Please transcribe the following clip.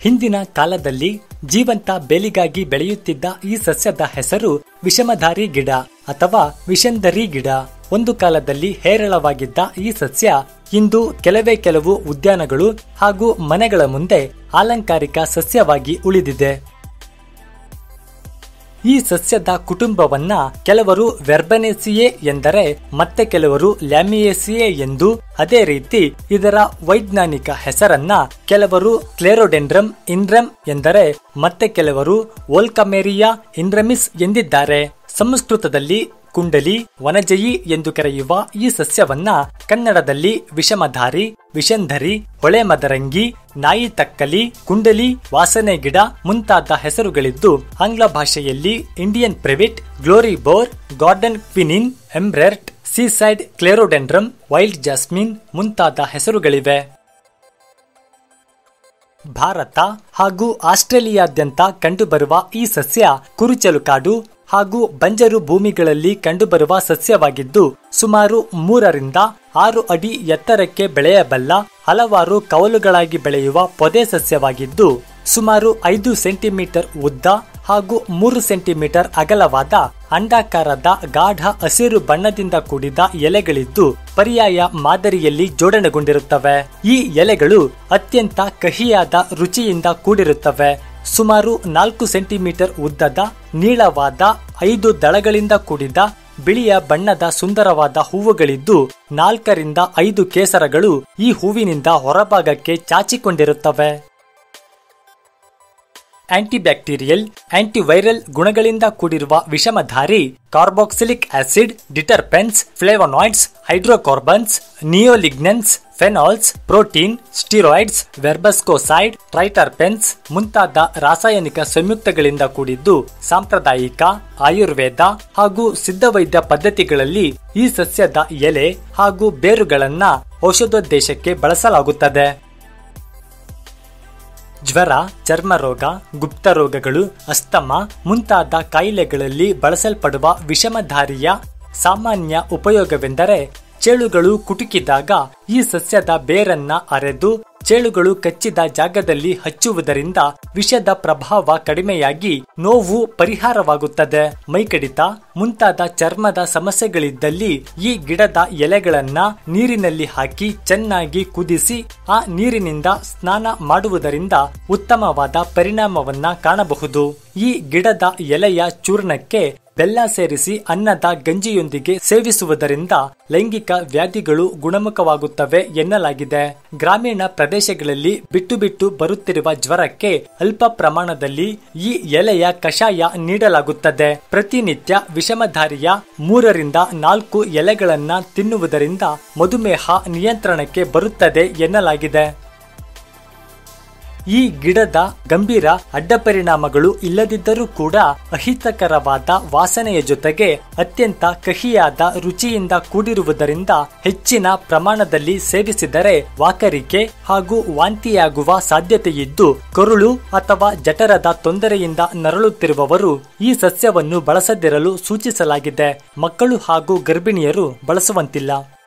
ಹಿಂದಿನ ಕಾಲದಲ್ಲಿ ಜೀವಂತ ಬೇಲಿಗಾಗಿ ಬೆಳೆಯುತ್ತಿದ್ದ ಈ ಸಸ್ಯದ ಹೆಸರು ವಿಷಮಧಾರಿ ಗಿಡ ಅಥವಾ ವಿಷಂದರಿ ಗಿಡ. ಒಂದು ಕಾಲದಲ್ಲಿ ಹೇರಳವಾಗಿದ್ದ ಈ ಸಸ್ಯ ಇಂದು ಕೆಲವೇ ಕೆಲವು ಉದ್ಯಾನಗಳು ಹಾಗೂ ಮನೆಗಳ ಮುಂದೆ ಅಲಂಕಾರಿಕ ಸಸ್ಯವಾಗಿ ಉಳಿದಿದೆ. ಈ ಸಸ್ಯದ ಕುಟುಂಬವನ್ನ ಕೆಲವರು ವೆರ್ಬನೇಸಿಯೆ ಎಂದರೆ ಮತ್ತೆ ಕೆಲವರು ಲ್ಯಾಮಿಯೇಸಿಯೆ ಎಂದು ಅದೇ ರೀತಿ ಇದರ ವೈಜ್ಞಾನಿಕ ಹೆಸರನ್ನ ಕೆಲವರು ಕ್ಲೇರೋಡೆಂಡ್ರಮ್ ಇಂದ್ರಮ್ ಎಂದರೆ ಮತ್ತೆ ಕೆಲವರು ವೋಲ್ಕಮೇರಿಯಾ ಇಂದ್ರಮಿಸ್ ಎಂದಿದ್ದಾರೆ. ಸಂಸ್ಕೃತದಲ್ಲಿ ಕುಂಡಲಿ, ವನಜಯಿ ಎಂದು ಕರೆಯುವ ಈ ಸಸ್ಯವನ್ನ ಕನ್ನಡದಲ್ಲಿ ವಿಷಮಧಾರಿ, ವಿಷಂಧರಿ ಹೊಳೆ ಮದರಂಗಿ ನಾಯಿ ತಕ್ಕಲಿ, ಕುಂಡಲಿ, ವಾಸನೆ ಗಿಡ ಮುಂತಾದ ಹೆಸರುಗಳಿದ್ದು ಆಂಗ್ಲ ಭಾಷೆಯಲ್ಲಿ Indian privet, glory bower, garden quinine, ಎಂಬ್ರೆರ್ಟ್, seaside clerodendrum wild jasmine ಮುಂತಾದ ಹೆಸರುಗಳಿವೆ. ಭಾರತ ಹಾಗೂ ಆಸ್ಟ್ರೇಲಿಯಾದ್ಯಂತ ಕಂಡುಬರುವ ಈ ಸಸ್ಯ ಕುರುಚಲು ಕಾಡು ಹಾಗೂ ಬಂಜರು ಭೂಮಿಗಳಲ್ಲಿ ಕಂಡುಬರುವ ಸಸ್ಯವಾಗಿದ್ದು, ಸುಮಾರು ಮೂರರಿಂದ ಆರು ಅಡಿ ಎತ್ತರಕ್ಕೆ ಬೆಳೆಯಬಲ್ಲ ಹಲವಾರು ಕವಲುಗಳಾಗಿ ಬೆಳೆಯುವ ಪೊದೆ ಸಸ್ಯವಾಗಿದ್ದು, ಸುಮಾರು ಐದು ಸೆಂಟಿಮೀಟರ್ ಉದ್ದ ಹಾಗೂ ಮೂರು ಸೆಂಟಿಮೀಟರ್ ಅಗಲವಾದ ಅಂಡಾಕಾರದ ಗಾಢ ಹಸಿರು ಬಣ್ಣದಿಂದ ಕೂಡಿದ ಎಲೆಗಳಿದ್ದು, ಪರ್ಯಾಯ ಮಾದರಿಯಲ್ಲಿ ಜೋಡಣೆಗೊಂಡಿರುತ್ತವೆ. ಈ ಎಲೆಗಳು ಅತ್ಯಂತ ಕಹಿಯಾದ ರುಚಿಯಿಂದ ಕೂಡಿರುತ್ತವೆ. ಸುಮಾರು ನಾಲ್ಕು ಸೆಂಟಿಮೀಟರ್ ಉದ್ದದ, ನೀಳವಾದ, ಐದು ದಳಗಳಿಂದ ಕೂಡಿದ, ಬಿಳಿಯ ಬಣ್ಣದ ಸುಂದರವಾದ ಹೂವುಗಳಿದ್ದು, ನಾಲ್ಕರಿಂದ ಐದು ಕೇಸರಗಳು ಈ ಹೂವಿನಿಂದ ಹೊರಭಾಗಕ್ಕೆ ಚಾಚಿಕೊಂಡಿರುತ್ತವೆ. ಆಂಟಿಬ್ಯಾಕ್ಟೀರಿಯಲ್, ಆಂಟಿವೈರಲ್ ಗುಣಗಳಿಂದ ಕೂಡಿರುವ ವಿಷಮಧಾರಿ, carboxylic acid diterpenes flavonoids, hydrocarbons, neolignans, phenols, protein, steroids, verbascoside, triterpenes ಮುಂತಾದ ರಾಸಾಯನಿಕ ಸಂಯುಕ್ತಗಳಿಂದ ಕೂಡಿದ್ದು ಸಾಂಪ್ರದಾಯಿಕ, ಆಯುರ್ವೇದ ಹಾಗೂ ಸಿದ್ಧವೈದ್ಯ ಪದ್ಧತಿಗಳಲ್ಲಿ ಈ ಸಸ್ಯದ ಎಲೆ ಹಾಗೂ ಬೇರುಗಳನ್ನ ಔಷಧೋದ್ದೇಶಕ್ಕೆ ಬಳಸಲಾಗುತ್ತದೆ. ಜ್ವರ ಚರ್ಮರೋಗ ಗುಪ್ತ ರೋಗಗಳು, ಅಸ್ತಮ ಮುಂತಾದ ಕಾಯಿಲೆಗಳಲ್ಲಿ ಬಳಸಲ್ಪಡುವ ವಿಷಮಧಾರಿಯ ಸಾಮಾನ್ಯ ಉಪಯೋಗವೆಂದರೆ, ಚೇಳುಗಳು ಕುಟುಕಿದಾಗ ಈ ಸಸ್ಯದ ಬೇರನ್ನ ಅರೆದು ಚೇಳುಗಳು ಕಚ್ಚಿದ ಜಾಗದಲ್ಲಿ ಹಚ್ಚುವುದರಿಂದ ವಿಷದ ಪ್ರಭಾವ ಕಡಿಮೆಯಾಗಿ ನೋವು ಪರಿಹಾರವಾಗುತ್ತದೆ. ಮೈಕಡಿತ, ಮುಂತಾದ ಚರ್ಮದ ಸಮಸ್ಯೆಗಳಿದ್ದಲ್ಲಿ ಈ ಗಿಡದ ಎಲೆಗಳನ್ನ ನೀರಿನಲ್ಲಿ ಹಾಕಿ ಚೆನ್ನಾಗಿ ಕುದಿಸಿ ಆ ನೀರಿನಿಂದ ಸ್ನಾನ ಮಾಡುವುದರಿಂದ ಉತ್ತಮವಾದ ಪರಿಣಾಮವನ್ನ ಕಾಣಬಹುದು. ಈ ಗಿಡದ ಎಲೆಯ ಚೂರ್ಣಕ್ಕೆ ಬೆಲ್ಲ ಸೇರಿಸಿ ಅನ್ನದ ಗಂಜಿಯೊಂದಿಗೆ ಸೇವಿಸುವುದರಿಂದ ಲೈಂಗಿಕ ವ್ಯಾಧಿಗಳು ಗುಣಮುಖವಾಗುತ್ತವೆ ಎನ್ನಲಾಗಿದೆ. ಗ್ರಾಮೀಣ ಪ್ರದೇಶಗಳಲ್ಲಿ ಬಿಟ್ಟು ಬಿಟ್ಟು ಬರುತ್ತಿರುವ ಜ್ವರಕ್ಕೆ ಅಲ್ಪ ಪ್ರಮಾಣದಲ್ಲಿ ಈ ಎಲೆಯ ಕಷಾಯ ನೀಡಲಾಗುತ್ತದೆ. ಪ್ರತಿನಿತ್ಯ ವಿಷಮಧಾರಿಯ ಮೂರರಿಂದ ನಾಲ್ಕು ಎಲೆಗಳನ್ನ ತಿನ್ನುವುದರಿಂದ ಮಧುಮೇಹ ನಿಯಂತ್ರಣಕ್ಕೆ ಬರುತ್ತದೆ ಎನ್ನಲಾಗಿದೆ. ಈ ಗಿಡದ ಗಂಭೀರ ಅಡ್ಡ ಪರಿಣಾಮಗಳು ಇಲ್ಲದಿದ್ದರೂ ಕೂಡ ಅಹಿತಕರವಾದ ವಾಸನೆಯ ಜೊತೆಗೆ ಅತ್ಯಂತ ಕಹಿಯಾದ ರುಚಿಯಿಂದ ಕೂಡಿರುವುದರಿಂದ ಹೆಚ್ಚಿನ ಪ್ರಮಾಣದಲ್ಲಿ ಸೇವಿಸಿದರೆ ವಾಕರಿಕೆ ಹಾಗೂ ವಾಂತಿಯಾಗುವ ಸಾಧ್ಯತೆಯಿದ್ದು, ಕರುಳು ಅಥವಾ ಜಠರದ ತೊಂದರೆಯಿಂದ ನರಳುತ್ತಿರುವವರು ಈ ಸಸ್ಯವನ್ನು ಬಳಸದಿರಲು ಸೂಚಿಸಲಾಗಿದೆ. ಮಕ್ಕಳು ಹಾಗೂ ಗರ್ಭಿಣಿಯರು ಬಳಸುವಂತಿಲ್ಲ.